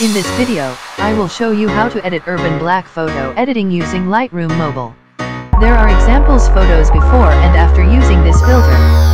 In this video, I will show you how to edit urban black photo editing using Lightroom Mobile. There are examples photos before and after using this filter.